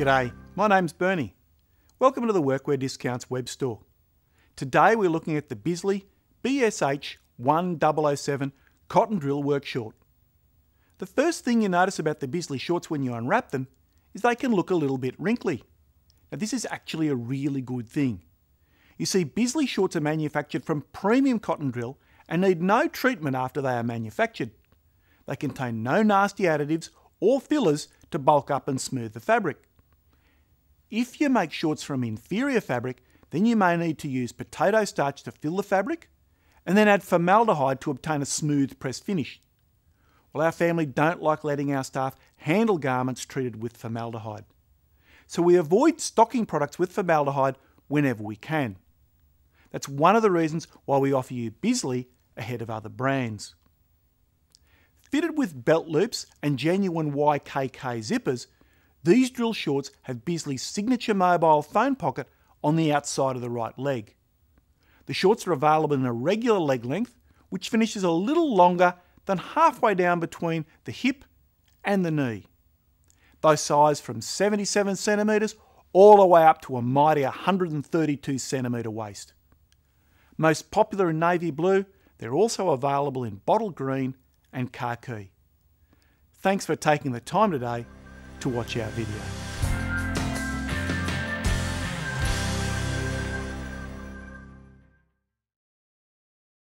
G'day, my name's Bernie. Welcome to the Workwear Discounts web store. Today we're looking at the Bisley BSH 1007 cotton drill work short. The first thing you notice about the Bisley shorts when you unwrap them is they can look a little bit wrinkly. Now this is actually a really good thing. You see, Bisley shorts are manufactured from premium cotton drill and need no treatment after they are manufactured. They contain no nasty additives or fillers to bulk up and smooth the fabric. If you make shorts from inferior fabric, then you may need to use potato starch to fill the fabric and then add formaldehyde to obtain a smooth press finish. Well, our family don't like letting our staff handle garments treated with formaldehyde. So we avoid stocking products with formaldehyde whenever we can. That's one of the reasons why we offer you Bisley ahead of other brands. Fitted with belt loops and genuine YKK zippers, these drill shorts have Bisley's signature mobile phone pocket on the outside of the right leg. The shorts are available in a regular leg length, which finishes a little longer than halfway down between the hip and the knee. They size from 77 centimetres all the way up to a mighty 132 centimetre waist. Most popular in navy blue, they're also available in bottle green and khaki. Thanks for taking the time today to watch our video.